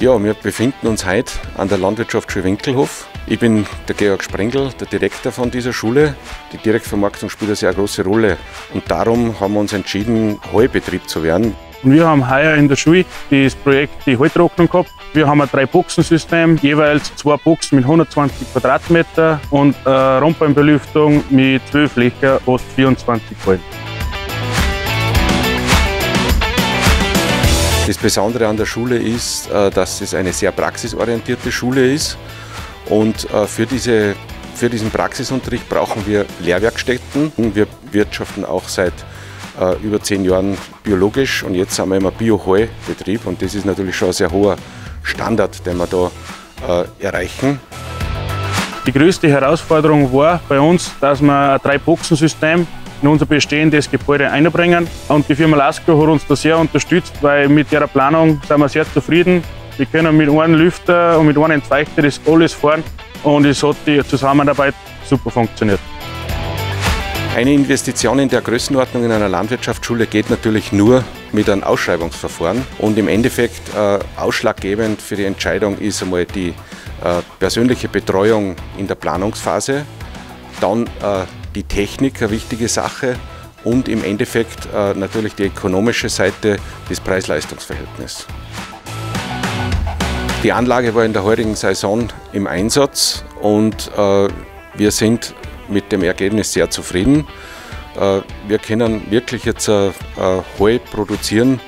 Ja, wir befinden uns heute an der Landwirtschaftsschule Winkelhof. Ich bin der Georg Sprengel, der Direktor von dieser Schule. Die Direktvermarktung spielt eine sehr große Rolle und darum haben wir uns entschieden, Heubetrieb zu werden. Wir haben heuer in der Schule das Projekt die Heutrocknung gehabt. Wir haben ein Drei-Boxen-System, jeweils zwei Boxen mit 120 Quadratmeter und eine Rundbeinbelüftung mit 12 Löcher, fast 24 Volt. Das Besondere an der Schule ist, äh, dass es eine sehr praxisorientierte Schule ist. Und äh, für, diese, für diesen Praxisunterricht brauchen wir Lehrwerkstätten. Wir wirtschaften auch seit äh, über zehn Jahren biologisch und jetzt haben wir immer Bio-Heu-Betrieb und das ist natürlich schon ein sehr hoher Standard, den wir da erreichen. Die größte Herausforderung war bei uns, dass wir ein Drei-Boxen-System in unser bestehendes Gebäude einbringen. Und die Firma Lasco hat uns da sehr unterstützt, weil mit ihrer Planung sind wir sehr zufrieden. Wir können mit einem Lüfter und mit einem Entfeuchter das alles fahren und es hat die Zusammenarbeit super funktioniert. Eine Investition in der Größenordnung in einer Landwirtschaftsschule geht natürlich nur mit einem Ausschreibungsverfahren. Und im Endeffekt äh, ausschlaggebend für die Entscheidung ist einmal die äh, persönliche Betreuung in der Planungsphase, dann äh, die Technik eine wichtige Sache und im Endeffekt äh, natürlich die ökonomische Seite des Preis-Leistungs-Verhältnisses. Die Anlage war in der heutigen Saison im Einsatz und äh, wir sind mit dem Ergebnis sehr zufrieden. Äh, wir können wirklich jetzt äh, Heu produzieren,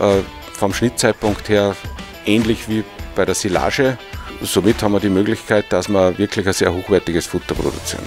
äh, vom Schnittzeitpunkt her ähnlich wie bei der Silage. Somit haben wir die Möglichkeit, dass wir wirklich ein sehr hochwertiges Futter produzieren.